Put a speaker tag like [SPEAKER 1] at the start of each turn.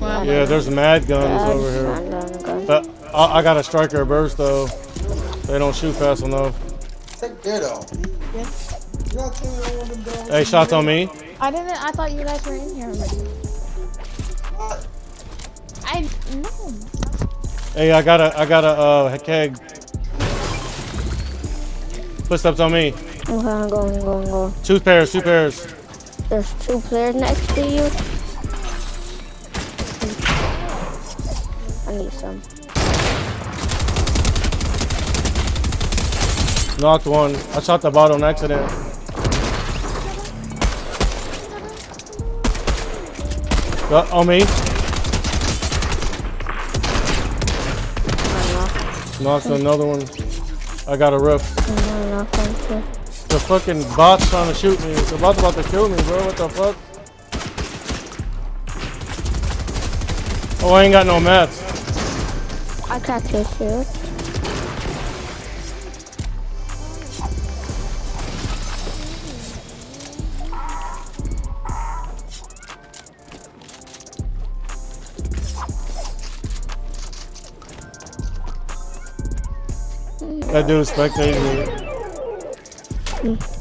[SPEAKER 1] Wow.
[SPEAKER 2] Yeah, there's mad guns
[SPEAKER 3] Yeah,
[SPEAKER 2] over here.
[SPEAKER 3] I'm done, I'm done.
[SPEAKER 2] But I, I got a striker burst though. They don't shoot fast enough.
[SPEAKER 4] Take that off. You gotta tell me I want them dogs.
[SPEAKER 2] Hey, shots on me.
[SPEAKER 1] I didn't. I thought you guys were in here already.
[SPEAKER 4] What?
[SPEAKER 1] I no.
[SPEAKER 2] Hey, I got a I got a uh, keg. Footsteps on me.
[SPEAKER 3] Okay, I'm going, I'm going, I'm going.
[SPEAKER 2] Two pairs, two pairs.
[SPEAKER 3] There's two players next to you. I need some.
[SPEAKER 2] Knocked one. I shot the bottom on accident. Uh, on me. Knocked another one. I got a roof. The fucking bot's trying to shoot me. The bot's about to kill me, bro. What the fuck? Oh, I ain't got no mats.
[SPEAKER 3] I got your shield.
[SPEAKER 2] That dude spectating me. Mm.